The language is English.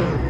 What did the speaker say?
Oh.